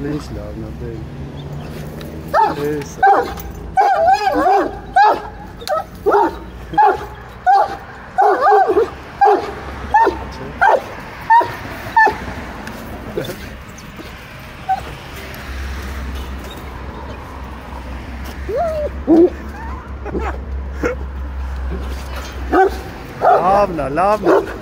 L'inch'Allah, bene. Isso. Labna, labna.